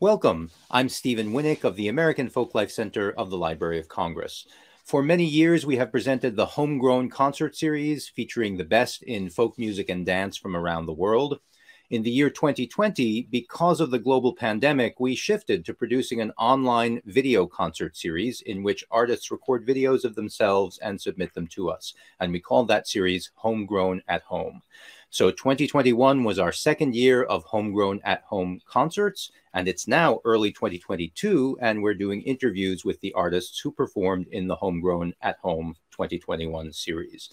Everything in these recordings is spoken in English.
Welcome. I'm Stephen Winick of the American Folklife Center of the Library of Congress. For many years, we have presented the Homegrown Concert Series featuring the best in folk music and dance from around the world. In the year 2020, because of the global pandemic, we shifted to producing an online video concert series in which artists record videos of themselves and submit them to us. And we called that series Homegrown at Home. So 2021 was our second year of homegrown at home concerts, and it's now early 2022, and we're doing interviews with the artists who performed in the Homegrown at Home 2021 series.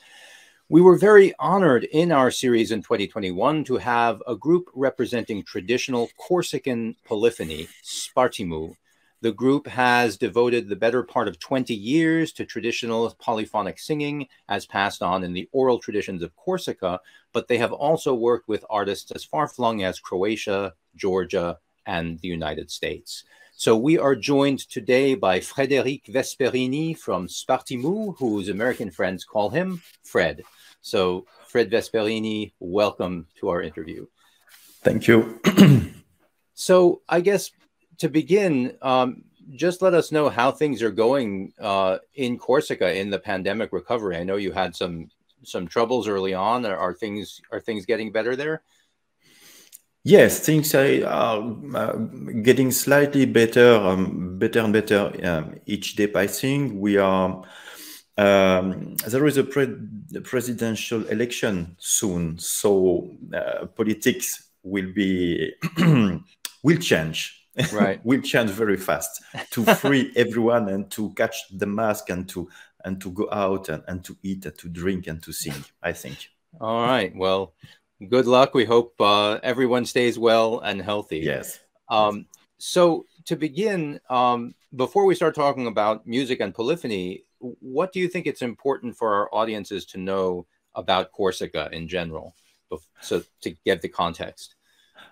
We were very honored in our series in 2021 to have a group representing traditional Corsican polyphony, Spartimu, the group has devoted the better part of 20 years to traditional polyphonic singing as passed on in the oral traditions of Corsica, but they have also worked with artists as far flung as Croatia, Georgia, and the United States. So we are joined today by Frederic Vesperini from Spartimu, whose American friends call him Fred. So Fred Vesperini, welcome to our interview. Thank you. so I guess to begin, um, just let us know how things are going uh, in Corsica in the pandemic recovery. I know you had some some troubles early on. Are, are things are things getting better there? Yes, things are uh, getting slightly better, um, better and better um, each day. I think we are. Um, there is a pre presidential election soon, so uh, politics will be will change right. Will change very fast to free everyone and to catch the mask and to and to go out and, and to eat and to drink and to sing i think. All right. Well good luck. We hope uh, everyone stays well and healthy. Yes. Um, so to begin um, before we start talking about music and polyphony what do you think it's important for our audiences to know about corsica in general so to get the context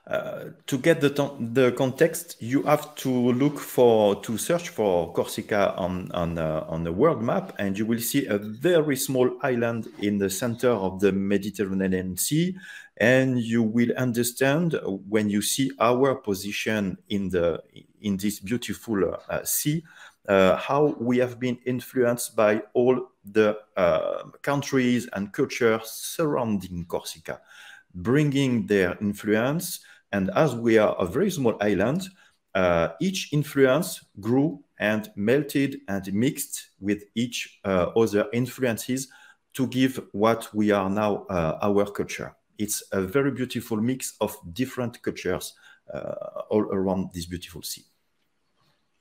uh, to get the, the context, you have to look for to search for Corsica on on uh, on the world map, and you will see a very small island in the center of the Mediterranean Sea, and you will understand when you see our position in the in this beautiful uh, sea uh, how we have been influenced by all the uh, countries and cultures surrounding Corsica, bringing their influence and as we are a very small island, uh, each influence grew and melted and mixed with each uh, other influences to give what we are now uh, our culture. It's a very beautiful mix of different cultures uh, all around this beautiful sea.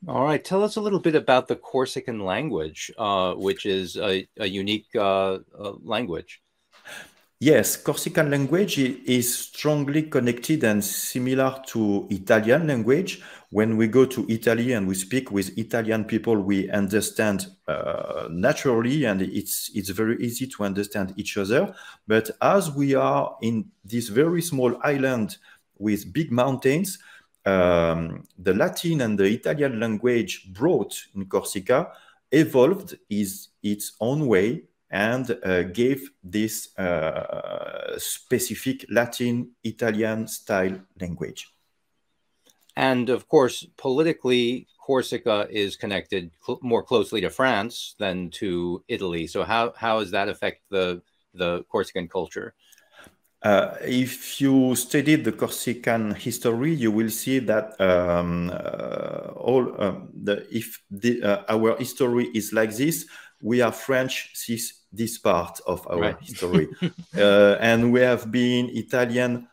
All right, tell us a little bit about the Corsican language, uh, which is a, a unique uh, language. Yes, Corsican language is strongly connected and similar to Italian language. When we go to Italy and we speak with Italian people, we understand uh, naturally, and it's it's very easy to understand each other. But as we are in this very small island with big mountains, um, the Latin and the Italian language brought in Corsica evolved is its own way and uh, gave this uh, specific Latin Italian style language. And of course, politically, Corsica is connected cl more closely to France than to Italy. So how, how does that affect the, the Corsican culture? Uh, if you study the Corsican history, you will see that um, uh, all um, the if the, uh, our history is like this, we are French since this part of our right. history. uh, and we have been Italian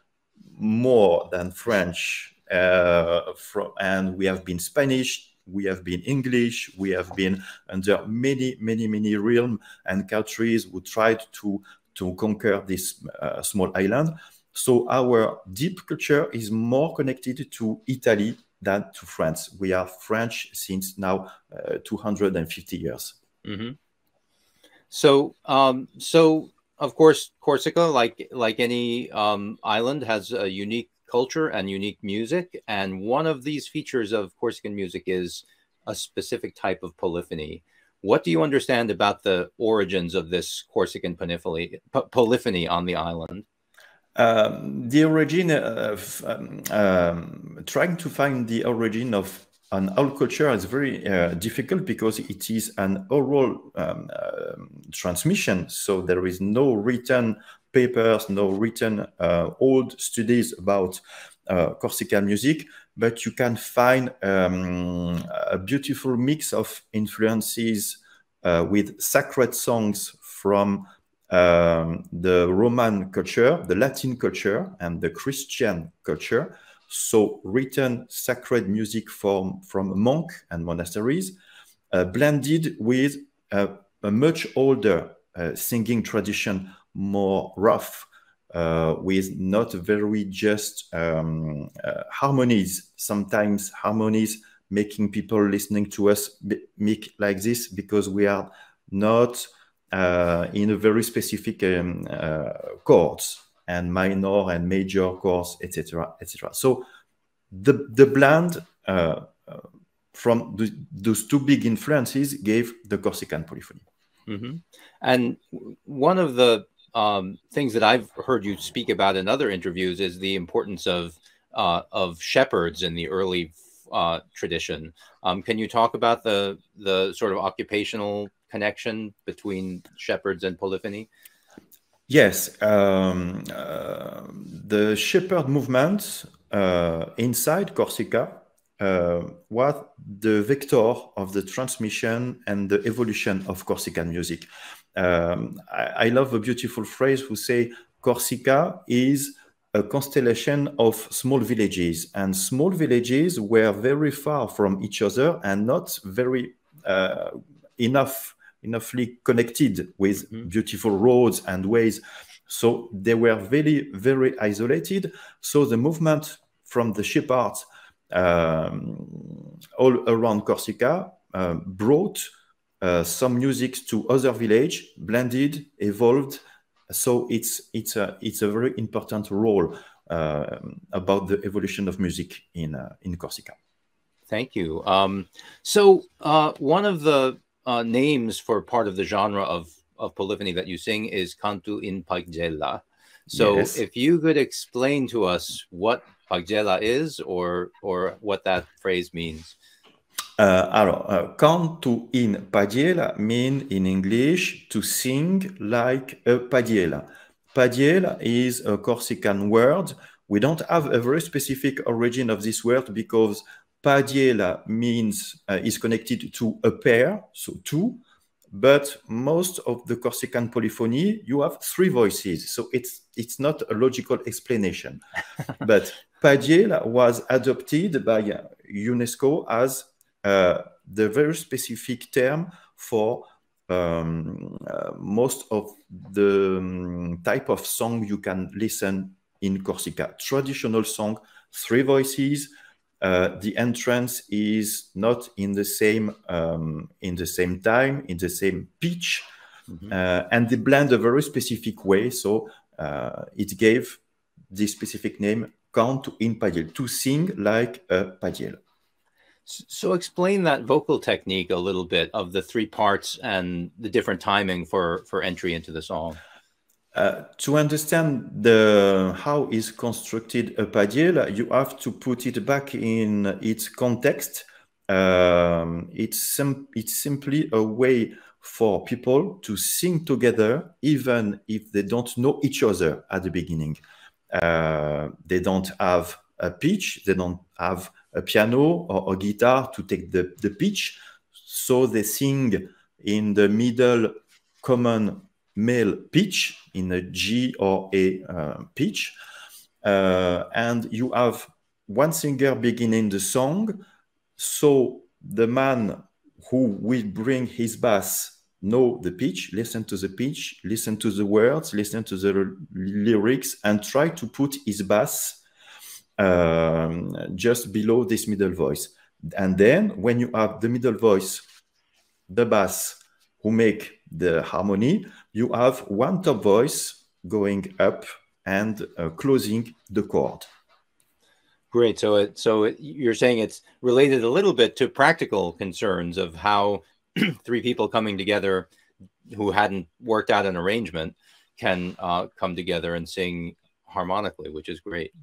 more than French. Uh, from, and we have been Spanish, we have been English, we have been under many, many, many realms and countries who tried to, to conquer this uh, small island. So our deep culture is more connected to Italy than to France. We are French since now uh, 250 years. Mm -hmm. So, um, so of course, Corsica, like like any um, island, has a unique culture and unique music. And one of these features of Corsican music is a specific type of polyphony. What do you understand about the origins of this Corsican polyphony, on the island? Um, the origin of um, um, trying to find the origin of an oral culture is very uh, difficult because it is an oral um, uh, transmission. So there is no written papers, no written uh, old studies about uh, Corsican music, but you can find um, a beautiful mix of influences uh, with sacred songs from um, the Roman culture, the Latin culture, and the Christian culture. So written sacred music from, from monk and monasteries, uh, blended with a, much older uh, singing tradition, more rough, uh, with not very just um, uh, harmonies. Sometimes harmonies making people listening to us make like this because we are not uh, in a very specific um, chords and minor and major chords, etc., etc. So the the blend uh, uh, from the, those two big influences gave the Corsican polyphony. Mm-hmm. And one of the um, things that I've heard you speak about in other interviews is the importance of uh, of shepherds in the early uh, tradition. Um, can you talk about the the sort of occupational connection between shepherds and polyphony? Yes, um, uh, the shepherd movement uh, inside Corsica uh, was the vector of the transmission and the evolution of Corsican music. Um, I, I, love a beautiful phrase who say Corsica is a constellation of small villages, and small villages were very far from each other and not very uh, enough enoughly connected with mm-hmm. beautiful roads and ways. So they were very, very isolated. So the movement from the shepherds um, all around Corsica uh, brought uh, some music to other village, blended, evolved. So it's it's a it's a very important role uh, about the evolution of music in uh, in Corsica. Thank you. Um, so uh, one of the uh, names for part of the genre of of polyphony that you sing is cantu in paghjella. So yes. if you could explain to us what paghjella is or or what that phrase means. Uh, alors, uh, cantu in paghjella mean in English to sing like a paghjella. Paghjella is a Corsican word. We don't have a very specific origin of this word because Paghjella means uh, is connected to a pair, so two, but most of the Corsican polyphony, you have three voices. So it's it's not a logical explanation. but Paghjella was adopted by UNESCO as uh, the very specific term for um, uh, most of the um, type of song you can listen in Corsica. Traditional song, three voices, uh, the entrance is not in the same um, in the same time in the same pitch mm-hmm. uh, and they blend a very specific way. So uh, it gave this specific name cantu in padiel to sing like a padiel. So explain that vocal technique a little bit of the three parts and the different timing for for entry into the song uh, to understand the how is constructed a padiel, you have to put it back in its context. Um, it's sim it's simply a way for people to sing together, even if they don't know each other at the beginning. Uh, they don't have a pitch, they don't have a piano or a guitar to take the, the pitch, so they sing in the middle common male pitch in a G or A uh, pitch. Uh, and you have one singer beginning the song. So the man who will bring his bass know the pitch, listen to the pitch, listen to the words, listen to the lyrics, and try to put his bass um, just below this middle voice. And then when you have the middle voice, the bass who make the harmony, you have one top voice going up and uh, closing the chord. Great. So, it, so it, you're saying it's related a little bit to practical concerns of how three people coming together who hadn't worked out an arrangement can uh, come together and sing harmonically, which is great.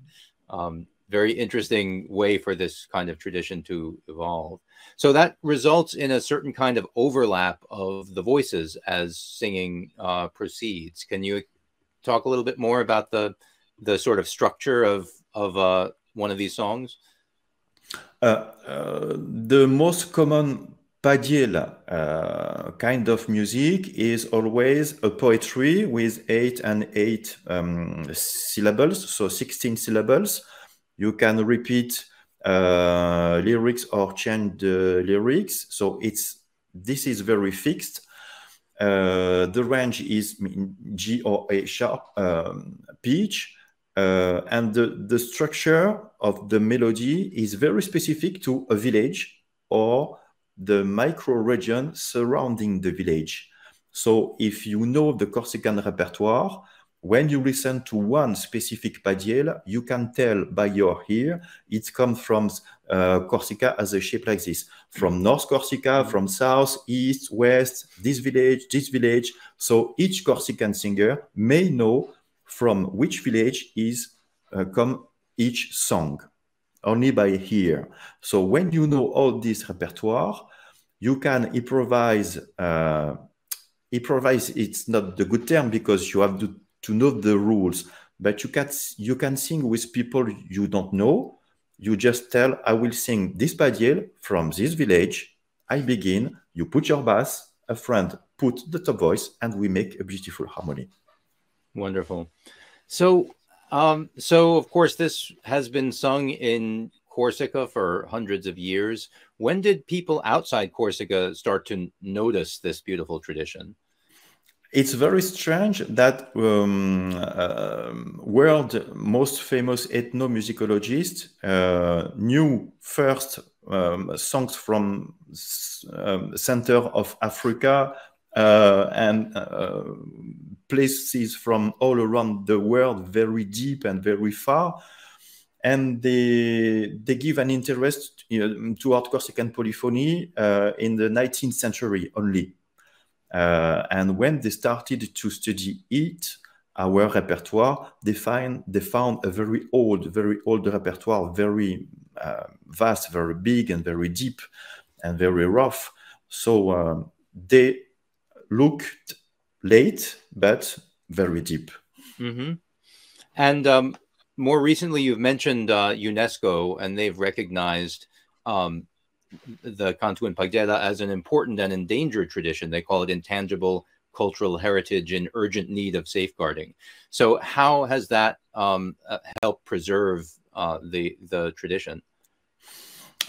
Um, very interesting way for this kind of tradition to evolve. So that results in a certain kind of overlap of the voices as singing uh, proceeds. Can you talk a little bit more about the the sort of structure of of uh, one of these songs? Uh, uh the most common Padiel uh, kind of music is always a poetry with eight and eight um, syllables, so 16 syllables. You can repeat uh, lyrics or change the lyrics. So it's this is very fixed. Uh, the range is G or A sharp um, pitch. Uh, and the, the structure of the melody is very specific to a village or the micro region surrounding the village. So if you know the Corsican repertoire, when you listen to one specific padiel, you can tell by your ear it comes from uh, Corsica as a shape like this, from North Corsica, from South, East, West, this village, this village. So each Corsican singer may know from which village is uh, come each song only by ear. So when you know all this repertoire, you can improvise. Uh, improvise. It's not the good term because you have to, to know the rules, but you can you can sing with people you don't know. You just tell, I will sing this padiel from this village. I begin. You put your bass. A friend put the top voice, and we make a beautiful harmony. Wonderful. So, um, so of course, this has been sung in Corsica for hundreds of years. When did people outside Corsica start to notice this beautiful tradition? It's very strange that um, uh, world most famous ethnomusicologist uh, knew first um, songs from um, center of Africa uh, and uh, places from all around the world, very deep and very far and they they give an interest you know, toward Corsican polyphony uh, in the 19th century only. Uh, and when they started to study it, our repertoire, they find they found a very old, very old repertoire, very uh, vast, very big, and very deep, and very rough. So um, they looked late, but very deep. Mm -hmm. And um, more recently, you've mentioned uh, UNESCO, and they've recognized um, the Cantu Paghjella as an important and endangered tradition. They call it intangible cultural heritage in urgent need of safeguarding. So, how has that um, uh, helped preserve uh, the the tradition?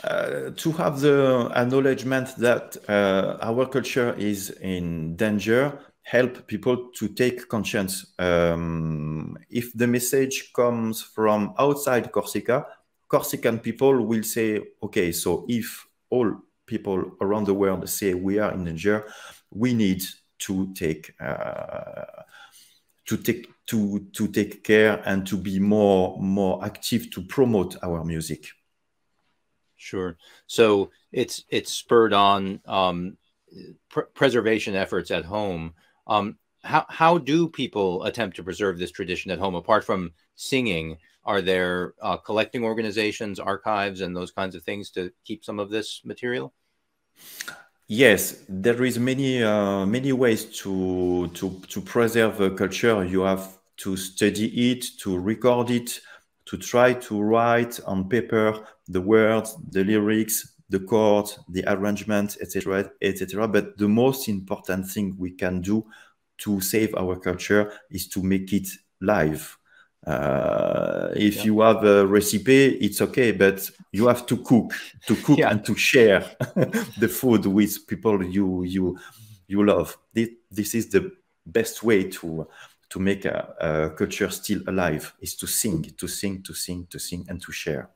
Uh, to have the acknowledgement that uh, our culture is in danger help people to take conscience. Um, if the message comes from outside Corsica, Corsican people will say, okay, so if all people around the world say we are in danger, we need to take uh, to take to to take care and to be more more active to promote our music. Sure. So it's it's spurred on um, pr preservation efforts at home um, how how do people attempt to preserve this tradition at home apart from singing? Are there uh, collecting organizations, archives, and those kinds of things to keep some of this material? Yes, there is many uh, many ways to to to preserve a culture. You have to study it, to record it, to try to write on paper the words, the lyrics, the chords, the arrangement, etc., etc. But the most important thing we can do to save our culture is to make it live. Uh, if yeah. you have a recipe, it's okay, but you have to cook, to cook yeah. and to share the food with people you you you love. This, this is the best way to to make a, a culture still alive. Is to sing, to sing, to sing, to sing, and to share.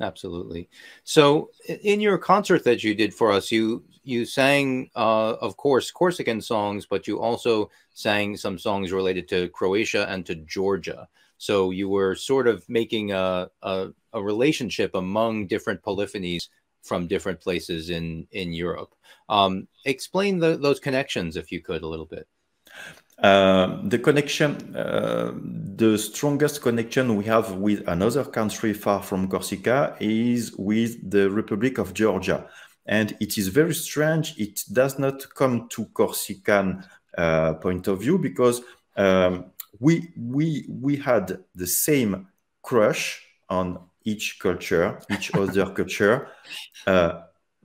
Absolutely. So, in your concert that you did for us, you you sang, uh, of course, Corsican songs, but you also sang some songs related to Croatia and to Georgia. So you were sort of making a a, a relationship among different polyphonies from different places in in Europe. Um, explain the, those connections, if you could, a little bit. Uh, the connection, uh, the strongest connection we have with another country far from Corsica is with the Republic of Georgia. And it is very strange. It does not come to Corsican uh, point of view because um, we, we, we had the same crush on each culture, each other culture uh,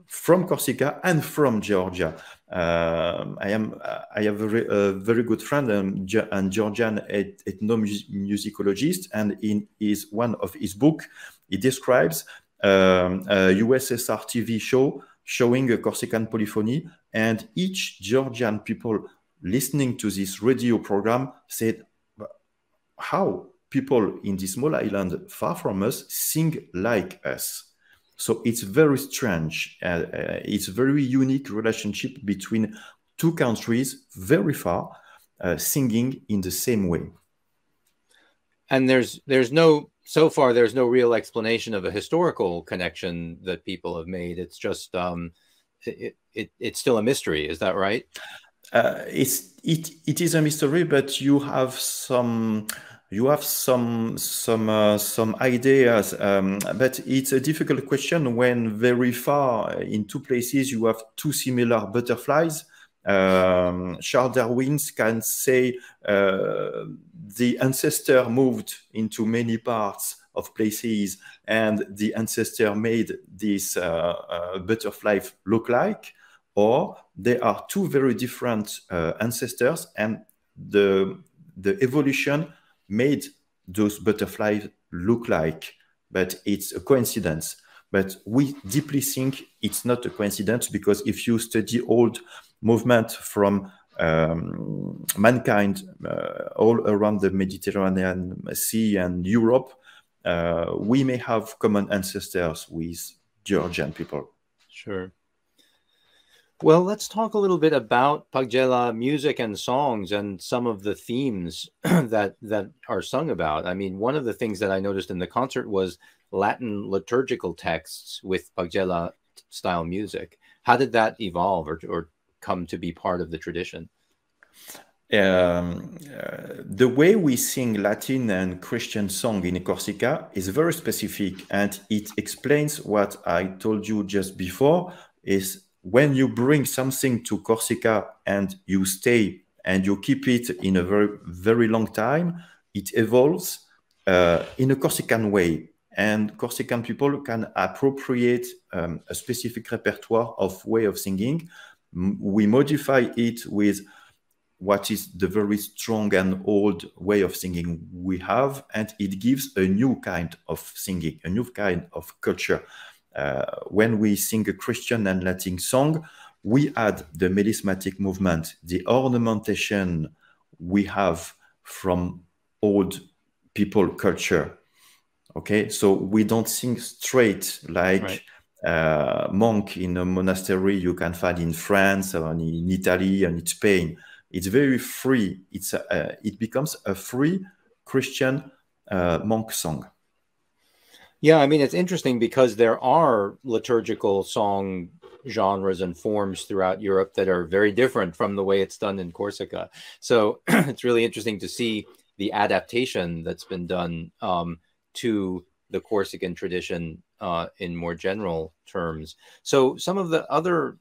from Corsica and from Georgia. Um, I am I have a, a very good friend and, um, and Georgian et, ethnomusicologist, and in his one of his book, he describes um, a USSR TV show showing a Corsican polyphony, and each Georgian people listening to this radio program said, "How people in this small island far from us sing like us?" So it's very strange. Uh, uh, it's very unique relationship between two countries very far, uh, singing in the same way. And there's there's no so far there's no real explanation of a historical connection that people have made. It's just um, it, it it's still a mystery. Is that right? Uh, it's it it is a mystery, but you have some you have some some uh, some ideas, um, but it's a difficult question when very far in two places you have two similar butterflies. Um, Charles Darwin can say uh, the ancestor moved into many parts of places, and the ancestor made this uh, uh butterfly look like, or they are two very different uh, ancestors, and the the evolution made those butterflies look like, but it's a coincidence. But we deeply think it's not a coincidence because if you study old movement from um, mankind uh, all around the Mediterranean Sea and Europe, uh, we may have common ancestors with Georgian people. Sure. Well, let's talk a little bit about Paghjella music and songs and some of the themes that that are sung about. I mean, one of the things that I noticed in the concert was Latin liturgical texts with Paghjella style music. How did that evolve or, or come to be part of the tradition? Um, uh, the way we sing Latin and Christian song in Corsica is very specific, and it explains what I told you just before. Is when you bring something to Corsica and you stay and you keep it in a very very long time, it evolves uh, in a Corsican way, and Corsican people can appropriate um, a specific repertoire of way of singing. We modify it with what is the very strong and old way of singing we have, and it gives a new kind of singing, a new kind of culture. Uh, when we sing a Christian and Latin song, we add the melismatic movement, the ornamentation we have from old people culture. Okay, so we don't sing straight like right. uh, monk in a monastery you can find in France or in Italy and in Spain. It's very free. It's a, uh, it becomes a free Christian uh, monk song. Yeah, I mean, it's interesting because there are liturgical song genres and forms throughout Europe that are very different from the way it's done in Corsica. So it's really interesting to see the adaptation that's been done um, to the Corsican tradition uh, in more general terms. So some of the other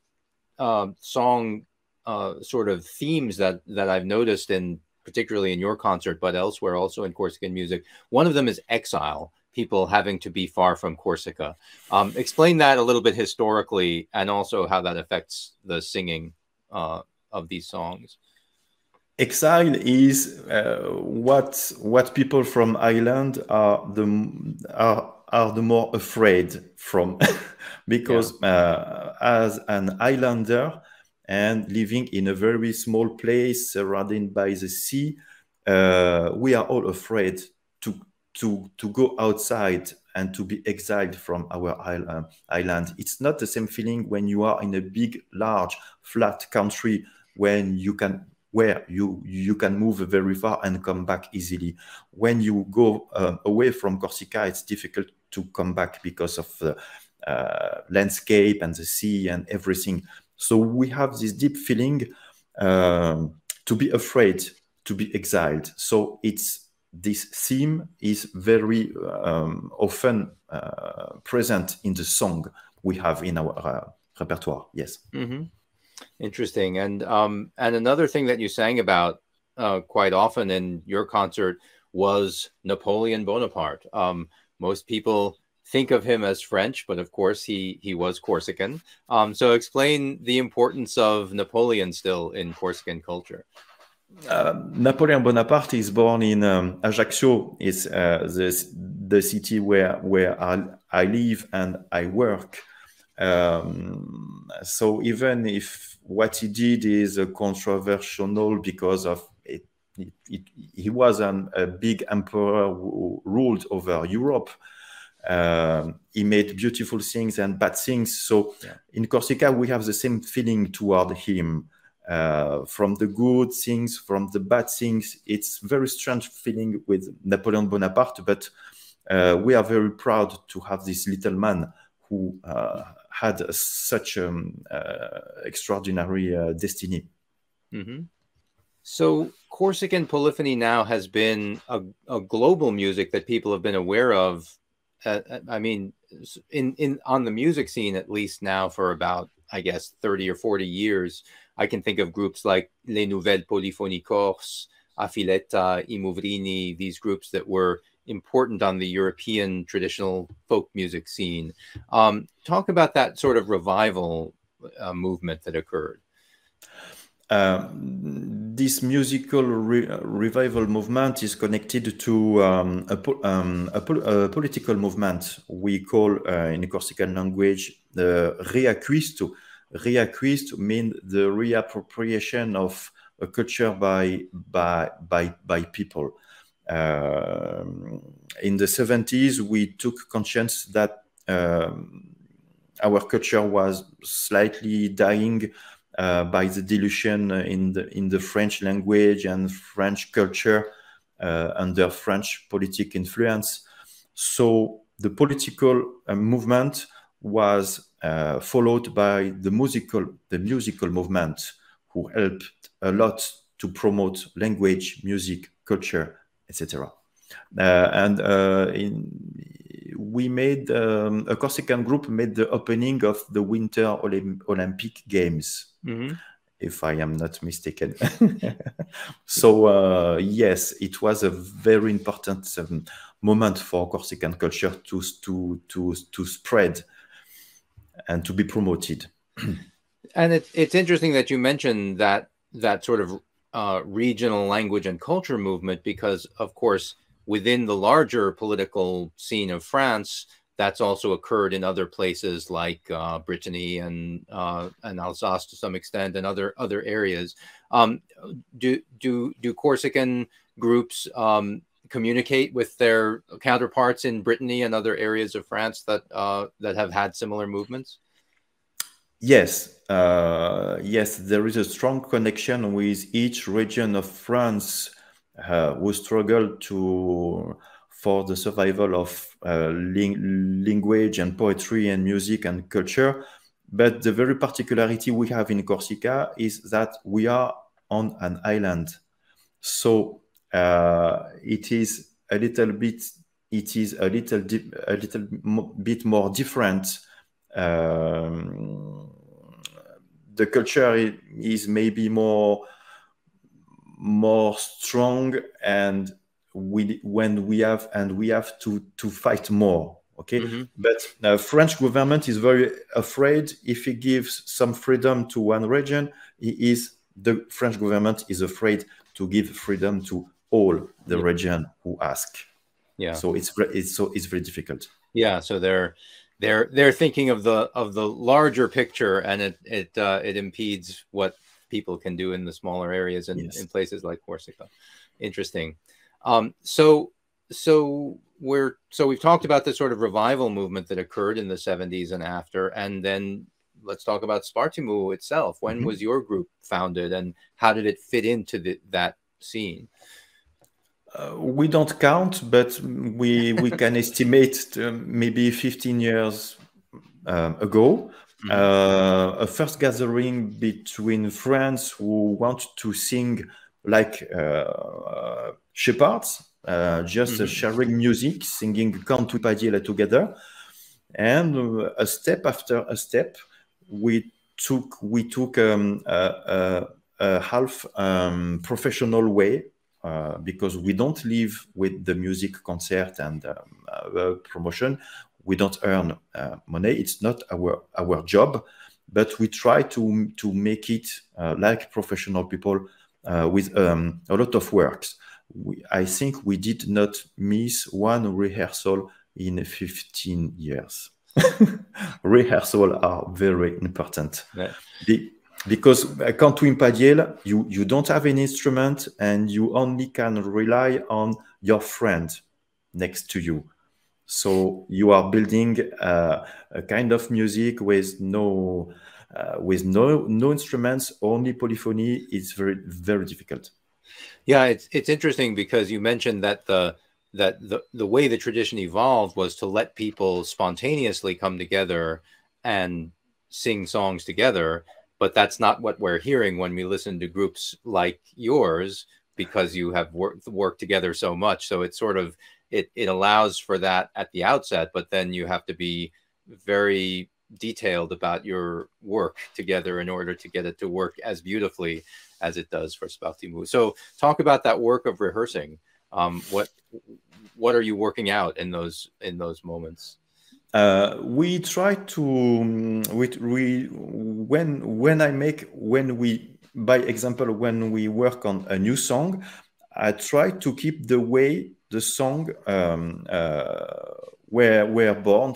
uh, song uh, sort of themes that that I've noticed in particularly in your concert, but elsewhere also in Corsican music, one of them is exile people having to be far from Corsica. Um, explain that a little bit historically and also how that affects the singing uh, of these songs. Exile is uh, what what people from Ireland are the are, are the more afraid from because yeah. uh, as an islander and living in a very small place surrounded by the sea, uh, we are all afraid to to go outside and to be exiled from our island, island. It's not the same feeling when you are in a big, large, flat country when you can where you you can move very far and come back easily. When you go uh, away from Corsica, it's difficult to come back because of the uh, landscape and the sea and everything. So we have this deep feeling. Um, to be afraid, to be exiled. So it's this theme is very um, often uh, present in the song we have in our uh, repertoire. Yes. Mm-hmm. Interesting. And um, and another thing that you sang about uh, quite often in your concert was Napoleon Bonaparte. Um, most people think of him as French, but of course he he was Corsican. Um, so explain the importance of Napoleon still in Corsican culture. Uh, Napoleon Bonaparte is born in um, Ajaccio, is uh, the, the city where where I, I live and I work. Um, so even if what he did is controversial because of it, it, it he was an, a big emperor who ruled over Europe. Uh, he made beautiful things and bad things. So yeah. in Corsica, we have the same feeling toward him. Uh, from the good things, from the bad things. It's very strange feeling with Napoleon Bonaparte, but uh, we are very proud to have this little man who uh, had a, such um, uh, extraordinary uh, destiny. Mm-hmm. So Corsican polyphony now has been a, a, global music that people have been aware of. Uh, I mean, in in on the music scene at least now for about I guess thirty or forty years. I can think of groups like Les Nouvelles Polyphonies Corse, A Filetta, I Muvrini, these groups that were important on the European traditional folk music scene. Um, talk about that sort of revival uh, movement that occurred. Uh, this musical re revival movement is connected to um, a, po um, a, po a, political movement we call uh, in the Corsican language the Riacquistu. Riacquistu means the reappropriation of a culture by by by by people. Uh, in the 70s, we took conscience that um, our culture was slightly dying uh, by the dilution in the in the French language and French culture uh, under French politic influence. So the political uh, movement was uh, followed by the musical the musical movement, who helped a lot to promote language, music, culture, etc. Uh, and uh, in, we made um, a Corsican group made the opening of the Winter Olymp Olympic Games, mm-hmm. if I am not mistaken. so uh, yes, it was a very important um, moment for Corsican culture to to to to spread and to be promoted. and it, it's interesting that you mentioned that that sort of uh, regional language and culture movement because, of course, within the larger political scene of France, that's also occurred in other places like uh, Brittany and uh, and Alsace to some extent, and other other areas. Um, do do do Corsican groups um, communicate with their counterparts in Brittany and other areas of France that uh, that have had similar movements? Yes, uh, yes, there is a strong connection with each region of France uh, who struggle to for the survival of uh, ling language and poetry and music and culture. But the very particularity we have in Corsica is that we are on an island, so uh, it is a little bit it is a little a little bit more different um, the culture is maybe more more strong and we when we have and we have to to fight more okay mm-hmm. but uh, french government is very afraid if he gives some freedom to one region he is the french government is afraid to give freedom to all the yeah. region who ask yeah so it's it's so it's very difficult yeah so they're they're they're thinking of the of the larger picture and it it uh, it impedes what people can do in the smaller areas and yes. in places like Corsica. Interesting. Um, so so we're so we've talked about the sort of revival movement that occurred in the 70s and after and then let's talk about Spartimu itself. When mm-hmm. was your group founded and how did it fit into the, that scene? Uh, we don't count, but we we can estimate maybe 15 years um, ago. mm-hmm. uh, a first gathering between friends who want to sing like uh, shepherds, uh, just mm-hmm. sharing music, singing Cantu Paghjella together. And a step after a step, we took we took um, a, a, a, half um, professional way uh, because we don't live with the music concert and um, uh, promotion. We don't earn uh, money. It's not our our job, but we try to to make it uh, like professional people uh, with um, a lot of works. We, I think we did not miss one rehearsal in 15 years. rehearsal are very important. Yeah. Because Cantu in Padiel, you, you don't have an instrument and you only can rely on your friend next to you. So you are building uh, a kind of music with no uh, with no no instruments, only polyphony. It's very very difficult. Yeah, it's it's interesting because you mentioned that the that the, the way the tradition evolved was to let people spontaneously come together and sing songs together but that's not what we're hearing when we listen to groups like yours because you have worked worked together so much so it sort of it it allows for that at the outset but then you have to be very detailed about your work together in order to get it to work as beautifully as it does for Spartimu. So talk about that work of rehearsing. Um, what what are you working out in those in those moments? Uh, we try to um, we, we when when I make when we by example when we work on a new song, I try to keep the way the song um, uh, were were born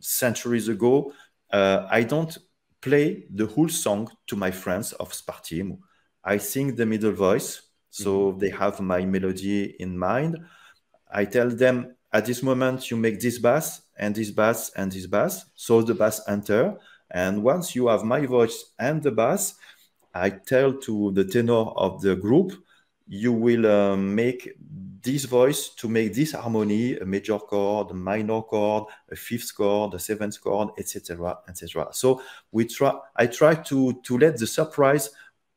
centuries ago. Uh, I don't play the whole song to my friends of Spartim. I sing the middle voice, so mm -hmm. they have my melody in mind. I tell them at this moment you make this bass and this bass and this bass. So the bass enter. And once you have my voice and the bass, I tell to the tenor of the group, you will uh, make this voice to make this harmony, a major chord, a minor chord, a fifth chord, a seventh chord, etc., etc. So we try. I try to to let the surprise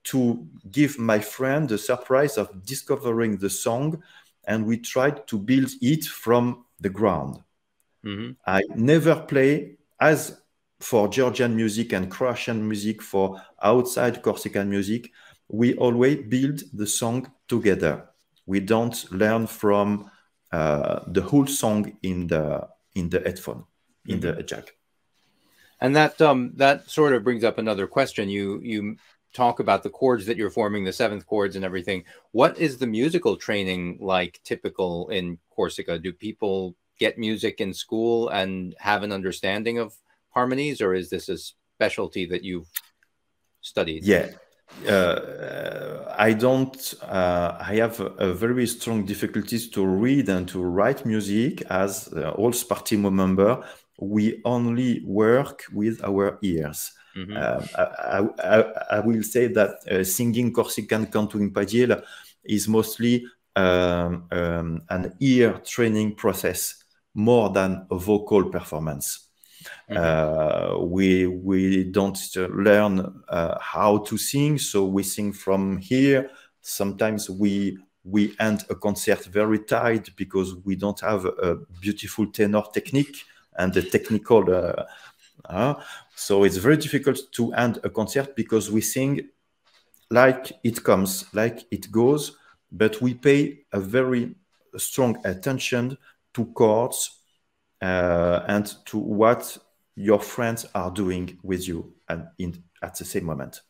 to give my friend the surprise of discovering the song and we tried to build it from the ground. Mm-hmm. I never play as for Georgian music and Croatian music for outside Corsican music. We always build the song together. We don't learn from uh, the whole song in the in the headphone in mm-hmm. the jack. And that um, that sort of brings up another question. You you talk about the chords that you're forming, the seventh chords and everything. What is the musical training like typical in Corsica? Do people get music in school and have an understanding of harmonies, or is this a specialty that you've studied? Yeah. Uh, I don't. Uh, I have a, a, very strong difficulties to read and to write music. As uh, all Spartimu member, we only work with our ears. Mm-hmm. Uh, I, I, I, will say that uh, singing Corsican canto in Padiel is mostly um, um, an ear training process more than a vocal performance. Mm-hmm. Uh, we we don't learn uh, how to sing, so we sing from here. Sometimes we we end a concert very tight because we don't have a beautiful tenor technique and the technical uh, so it's very difficult to end a concert because we sing like it comes, like it goes, but we pay a very strong attention to chords uh, and to what your friends are doing with you and in at the same moment.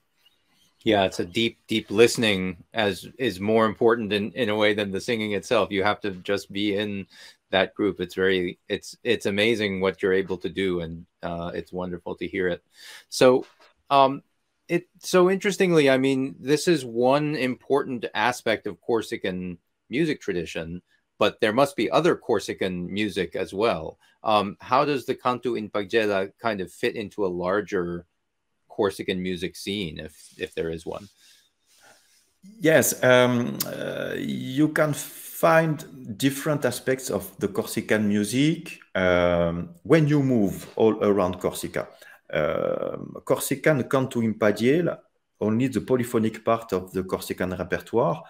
Yeah, it's a deep, deep listening as is more important in, in a way than the singing itself. You have to just be in that group it's very it's it's amazing what you're able to do and uh, it's wonderful to hear it so um it so interestingly i mean this is one important aspect of corsican music tradition but there must be other corsican music as well um, how does the canto in paghjella kind of fit into a larger corsican music scene if if there is one yes um, uh, you can find different aspects of the Corsican music um, when you move all around Corsica. um, Corsican canto impadiel, only the polyphonic part of the Corsican repertoire,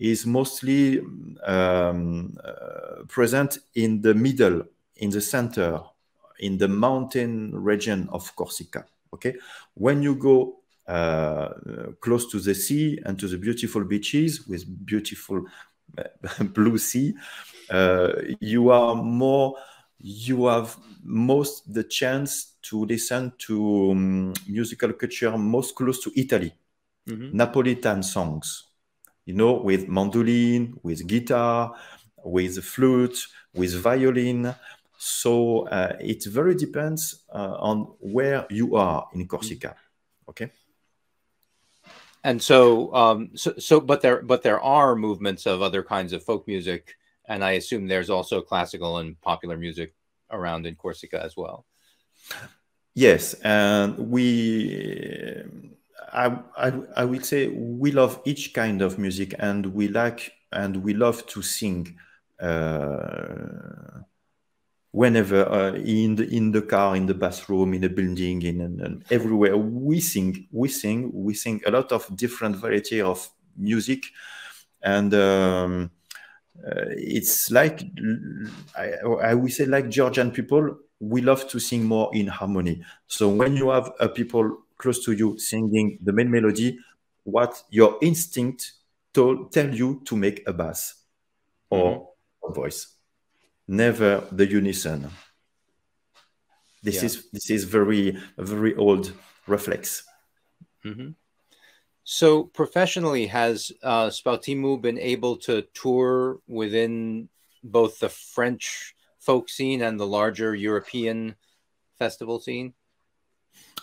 is mostly um, uh, present in the middle, in the center, in the mountain region of Corsica. Okay, when you go uh, close to the sea and to the beautiful beaches with beautiful blue sea, uh, you are more you have most the chance to listen to um, musical culture most close to Italy, mm-hmm. Napolitan songs, you know, with mandolin, with guitar, with flute, with violin. So uh, it very depends uh, on where you are in Corsica. Okay. And so, um, so, so, but there, but there are movements of other kinds of folk music and I assume there's also classical and popular music around in Corsica as well. Yes, and we, I, I, I would say we love each kind of music, and we like and we love to sing. Uh, whenever uh, in the in the car in the bathroom in the building in, in, everywhere we sing we sing we sing a lot of different variety of music and um, uh, it's like I, I would say like Georgian people, we love to sing more in harmony. So when you have a people close to you singing the main melody, what your instinct told tell you to make a bass or mm-hmm. a voice, never the unison. This yeah. is this is very very old reflex. Mm-hmm. So professionally, has uh, Spartimu been able to tour within both the French folk scene and the larger European festival scene?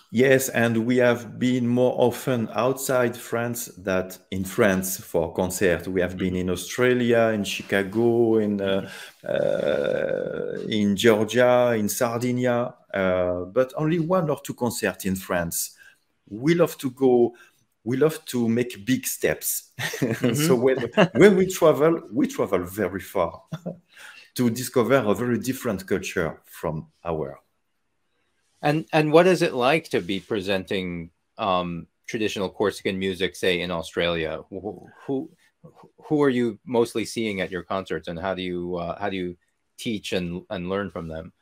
Yes, and we have been more often outside France than in France for concert. We have been in Australia, in Chicago, in uh, uh, in Georgia, in Sardinia, uh, but only one or two concerts in France. We love to go we love to make big steps. Mm-hmm. so when, when we travel, we travel very far to discover a very different culture from our. And and what is it like to be presenting um, traditional Corsican music, say in Australia? Who, who who are you mostly seeing at your concerts, and how do you uh, how do you teach and and learn from them?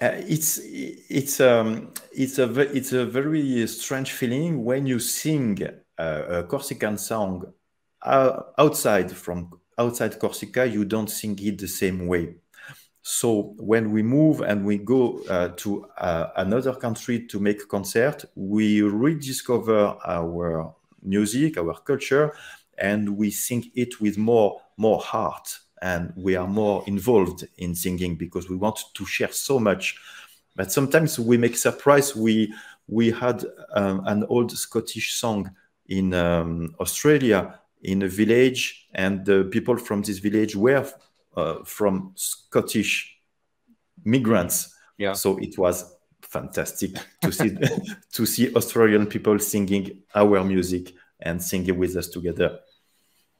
Uh, it's it's um it's a it's a very strange feeling when you sing uh, a Corsican song uh, outside from outside Corsica. You don't sing it the same way. So when we move and we go uh, to uh, another country to make a concert, we rediscover our music, our culture, and we sing it with more more heart and we are more involved in singing because we want to share so much. But sometimes we make surprise. We we had um, an old Scottish song in um, Australia in a village, and the people from this village were from Scottish migrants. Yeah. So it was fantastic to see to see Australian people singing our music and singing with us together.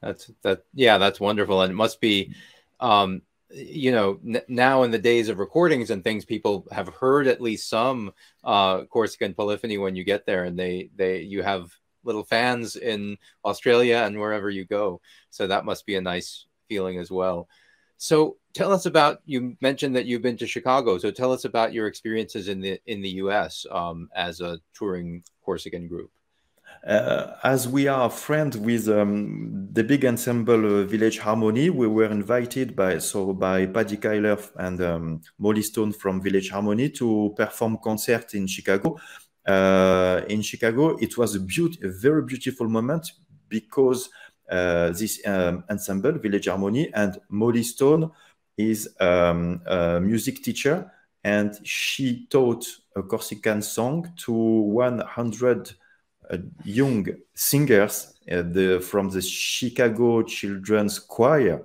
That's that. Yeah, that's wonderful, and it must be, um, you know, n- now in the days of recordings and things, people have heard at least some uh, Corsican polyphony when you get there, and they they you have little fans in Australia and wherever you go. So that must be a nice feeling as well. So tell us about you mentioned that you've been to Chicago. So tell us about your experiences in the in the U.S. Um, as a touring Corsican group. Uh, as we are friends with um, the big ensemble uh, Village Harmony, we were invited by so by Patty Cuyler and um, Mollie Stone from Village Harmony to perform concert in Chicago. Uh, in Chicago, it was a, a very beautiful moment because this um, ensemble, Village Harmony, and Mollie Stone is um, a music teacher, and she taught a Corsican song to 100 uh, young singers uh, the, from the Chicago Children's Choir,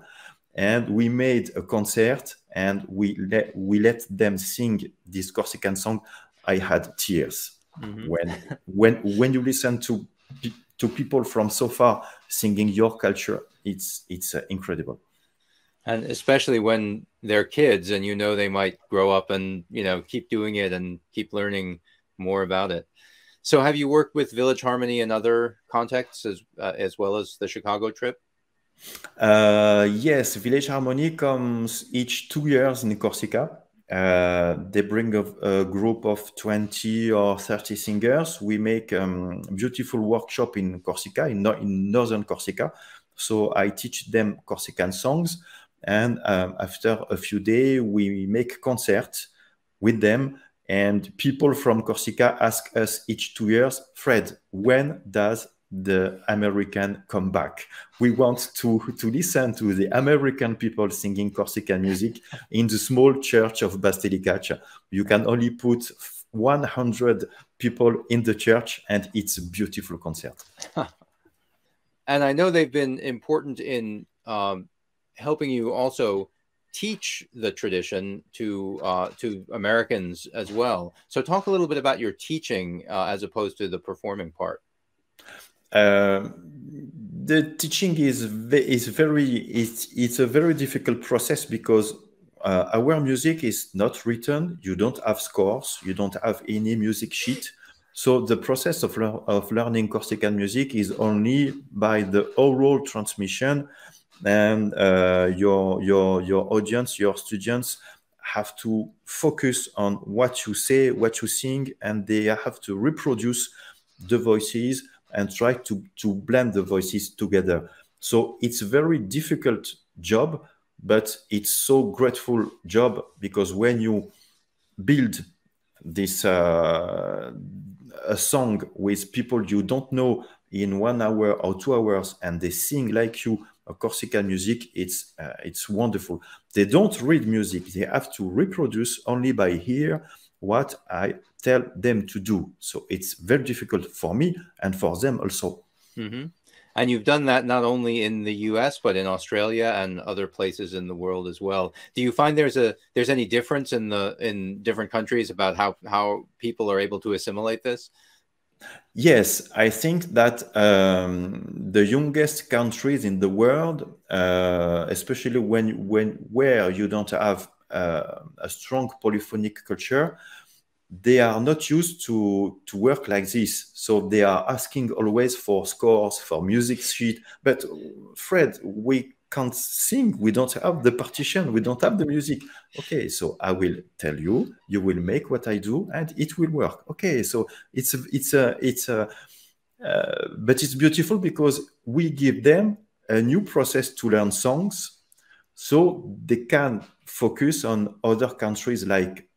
and we made a concert and we let we let them sing this Corsican song. I had tears mm-hmm. when when when you listen to to people from so far singing your culture. It's it's uh, incredible and especially when they're kids and you know they might grow up and you know keep doing it and keep learning more about it. So, have you worked with Village Harmony in other contexts as uh, as well as the Chicago trip? Uh, yes, Village Harmony comes each two years in Corsica. Uh, they bring a, a, group of 20 or 30 singers. We make um, beautiful workshop in Corsica, in, no, in northern Corsica. So I teach them Corsican songs. And um, after a few days, we make concerts with them. And people from Corsica ask us each two years, Fred, when does the American come back. We want to, to listen to the American people singing Corsican music in the small church of Bastelicaccia. You can only put 100 people in the church, and it's a beautiful concert. and I know they've been important in um, helping you also teach the tradition to uh, to Americans as well. So, talk a little bit about your teaching uh, as opposed to the performing part. Uh, the teaching is is very it's it's a very difficult process because uh, our music is not written. You don't have scores. You don't have any music sheet. So the process of, le of learning Corsican music is only by the oral transmission, and uh, your your your audience, your students have to focus on what you say, what you sing, and they have to reproduce the voices and try to, to blend the voices together. So it's a very difficult job, but it's so grateful job because when you build this uh, a song with people you don't know in one hour or two hours and they sing like you a Corsican music, it's uh, it's wonderful. They don't read music; they have to reproduce only by hear what I tell them to do. So it's very difficult for me and for them also. Mm-hmm. And you've done that not only in the U.S. but in Australia and other places in the world as well. Do you find there's a there's any difference in the in different countries about how how people are able to assimilate this? Yes, I think that um, the youngest countries in the world, uh, especially when when where you don't have a strong polyphonic culture, they are not used to to work like this. So they are asking always for scores for music sheet. But fred we can't sing. We don't have the partition. We don't have the music. Okay so i will tell you you will make what i do and it will work. Okay so it's it's a it's a uh, but it's beautiful because we give them a new process to learn songs so they can focus on other countries like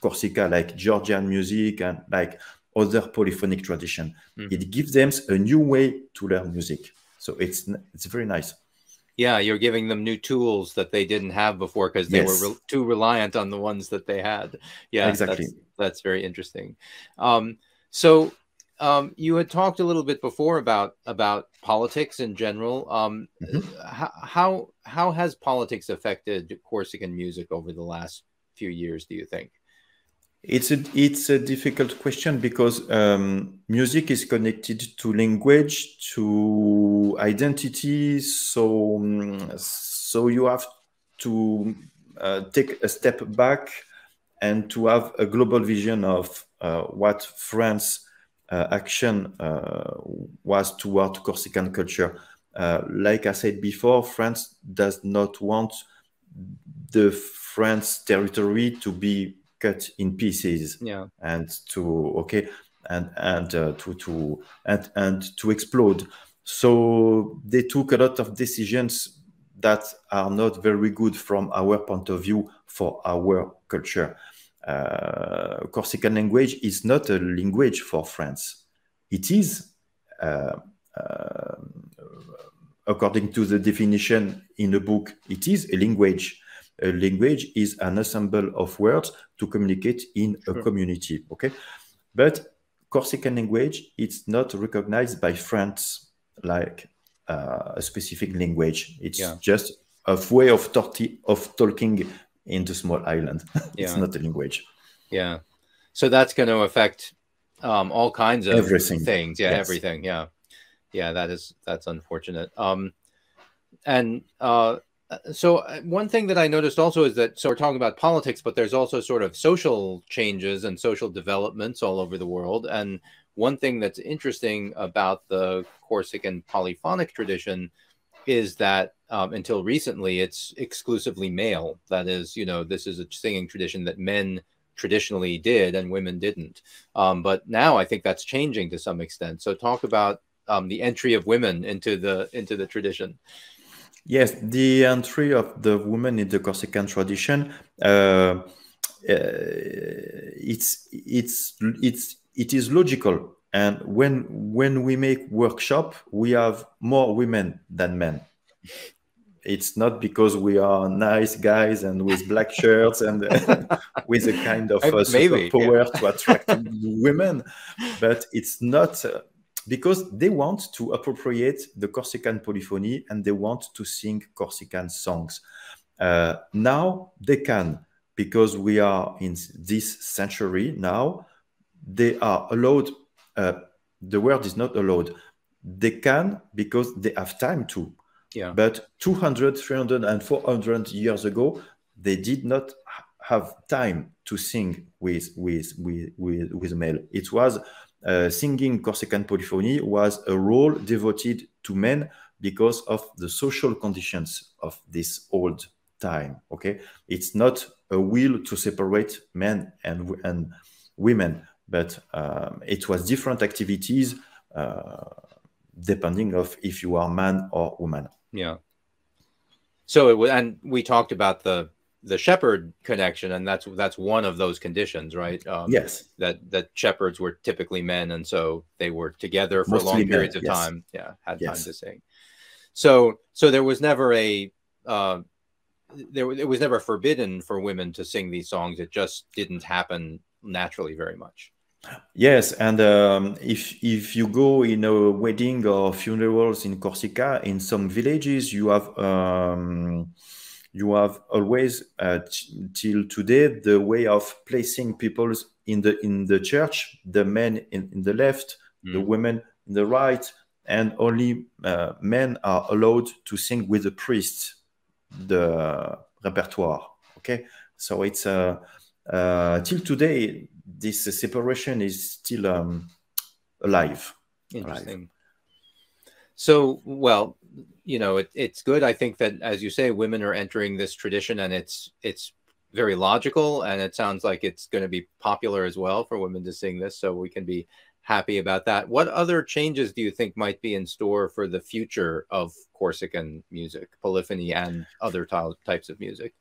Corsica, like Georgian music and like other polyphonic tradition. Mm. It gives them a new way to learn music. So it's it's very nice. Yeah, you're giving them new tools that they didn't have before because they yes. were re too reliant on the ones that they had. Yeah, exactly. That's, that's very interesting. Um, so um, you had talked a little bit before about about politics in general. Um, mm -hmm. how how has politics affected Corsican music over the last few years? Do you think? It's a it's a difficult question because um, music is connected to language, to identity. So so you have to uh, take a step back and to have a global vision of uh, what France action uh, was toward Corsican culture. Uh, like I said before, France does not want the France territory to be cut in pieces. Yeah. And to okay and and uh, to to and and to explode. So they took a lot of decisions that are not very good from our point of view for our culture uh, corsican language is not a language for france it is uh, uh, according to the definition in the book it is a language a language is an ensemble of words to communicate in sure. a community. Okay, but Corsican language it's not recognized by France like uh, a specific language. It's yeah. just a way of, of talking in the small island. it's yeah. not a language. Yeah, so that's going to affect um, all kinds of everything. things. Yeah, yes. everything. Yeah, yeah. That is that's unfortunate. Um, and uh, Uh, so uh, one thing that I noticed also is that so we're talking about politics, but there's also sort of social changes and social developments all over the world. And one thing that's interesting about the Corsican polyphonic tradition is that um, until recently it's exclusively male. That is, you know, this is a singing tradition that men traditionally did and women didn't. Um, but now I think that's changing to some extent. So talk about um, the entry of women into the into the tradition. Yes, the entry of the woman in the Corsican tradition. Uh, uh, it's it's it's it is logical, and when when we make workshop, we have more women than men. It's not because we are nice guys and with black shirts and with a kind of uh, Maybe, power yeah. to attract women, but it's not. Uh, because they want to appropriate the Corsican polyphony and they want to sing Corsican songs. Uh, now they can, because we are in this century now, they are allowed, uh, the word is not allowed. They can because they have time to. Yeah. But 200, 300, and 400 years ago, they did not have time to sing with with with with, with male. It was uh, singing Corsican polyphony was a role devoted to men because of the social conditions of this old time. Okay, it's not a will to separate men and and women, but um, it was different activities uh, depending of if you are man or woman. Yeah. So it was, and we talked about the the shepherd connection, and that's that's one of those conditions, right? Um, yes. That that shepherds were typically men, and so they were together for Mostly long periods of yes. time. Yeah, had yes. time to sing. So so there was never a uh, there it was never forbidden for women to sing these songs. It just didn't happen naturally very much. Yes, and um, if if you go in a wedding or funerals in Corsica, in some villages, you have um, you have always uh, till today the way of placing people in the in the church the men in, in the left mm. the women in the right and only uh, men are allowed to sing with the priest the repertoire okay so it's uh, uh till today this separation is still um, alive interesting alive. so well you know, it, it's good. I think that, as you say, women are entering this tradition, and it's it's very logical, and it sounds like it's going to be popular as well for women to sing this. So we can be happy about that. What other changes do you think might be in store for the future of Corsican music, polyphony, and other types of music?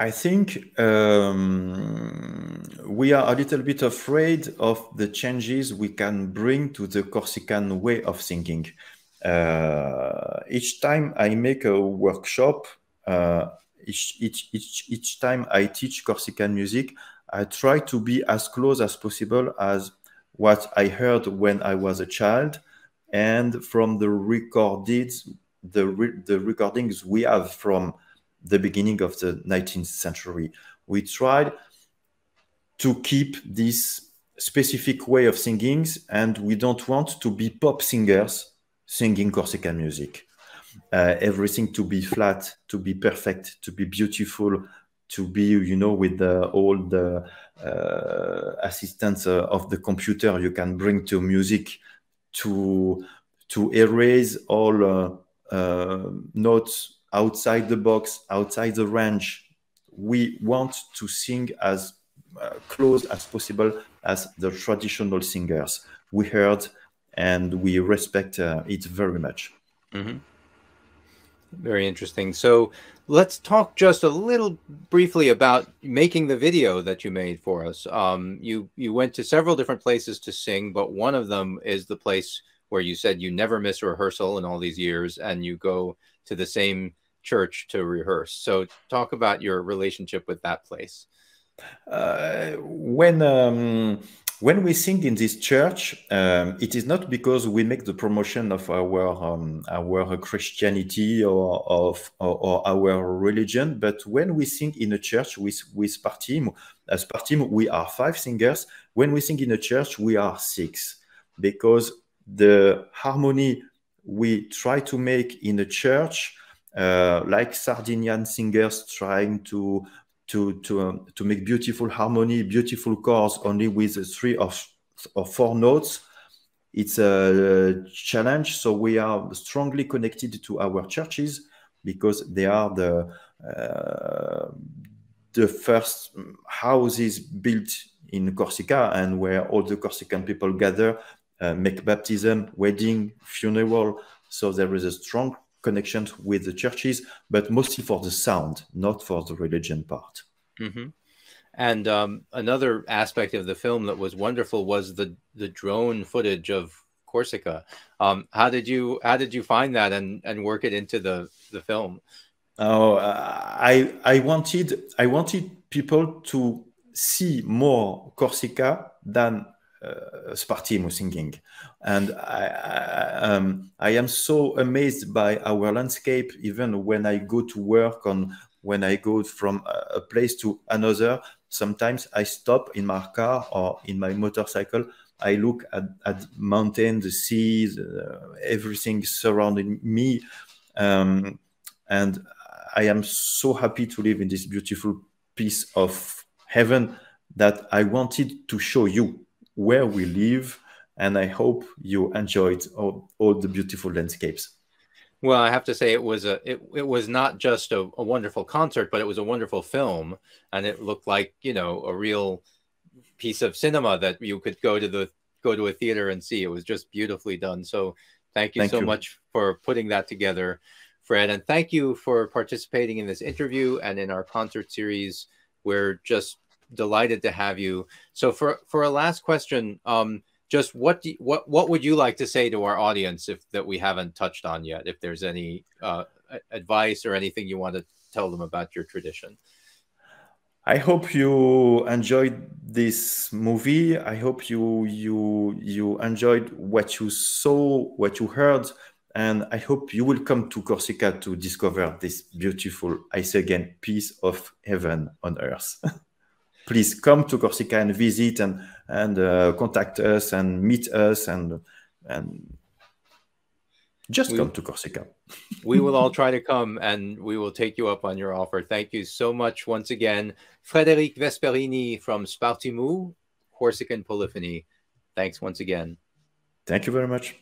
I think um, we are a little bit afraid of the changes we can bring to the Corsican way of thinking. Uh, each time I make a workshop, uh, each, each, each, each time I teach Corsican music, I try to be as close as possible as what I heard when I was a child and from the recorded the, re the recordings we have from the beginning of the 19th century. We tried to keep this specific way of singing and we don't want to be pop singers singing Corsican music. Uh, everything to be flat, to be perfect, to be beautiful, to be, you know, with the, all the uh, assistance uh, of the computer you can bring to music to to erase all uh, uh, notes outside the box, outside the range. We want to sing as uh, close as possible as the traditional singers we heard and we respect uh, it very much. Mm-hmm. Very interesting. So let's talk just a little briefly about making the video that you made for us. Um, you you went to several different places to sing, but one of them is the place where you said you never miss a rehearsal in all these years, and you go to the same church to rehearse. So talk about your relationship with that place. Uh, when um, when we sing in this church, um, it is not because we make the promotion of our um, our Christianity or of or, or, our religion, but when we sing in a church with with Spartimu, as Spartimu, we are five singers. When we sing in a church, we are six because the harmony we try to make in a church uh, like Sardinian singers trying to to to um, to make beautiful harmony, beautiful chords only with three or, or four notes. It's a challenge. So we are strongly connected to our churches because they are the uh, the first houses built in Corsica and where all the Corsican people gather, uh, make baptism, wedding, funeral. So there is a strong connection with the churches, but mostly for the sound, not for the religion part. Mm-hmm. And um, another aspect of the film that was wonderful was the the drone footage of Corsica. Um, how did you how did you find that and and work it into the the film? Oh, uh, I I wanted I wanted people to see more Corsica than uh, singing, and I I, um, I am so amazed by our landscape. Even when I go to work on when I go from a place to another, sometimes I stop in my car or in my motorcycle. I look at, at the sea, uh, everything surrounding me. Um, and I am so happy to live in this beautiful piece of heaven that I wanted to show you where we live. And I hope you enjoyed all, all the beautiful landscapes. Well, I have to say it was a it, it was not just a, a, wonderful concert, but it was a wonderful film, and it looked like you know a real piece of cinema that you could go to the go to a theater and see. It was just beautifully done. So, thank you thank so you. much for putting that together, Fred, and thank you for participating in this interview and in our concert series. We're just delighted to have you. So, for for a last question. Um, just what do you, what what would you like to say to our audience if that we haven't touched on yet if there's any uh, advice or anything you want to tell them about your tradition i hope you enjoyed this movie i hope you you you enjoyed what you saw what you heard and i hope you will come to corsica to discover this beautiful i say again piece of heaven on earth please come to corsica and visit and and uh, contact us and meet us and and just we, come to Corsica. we will all try to come and we will take you up on your offer. Thank you so much once again. Frederic Vesperini from Spartimu, Corsican Polyphony. Thanks once again. Thank you very much.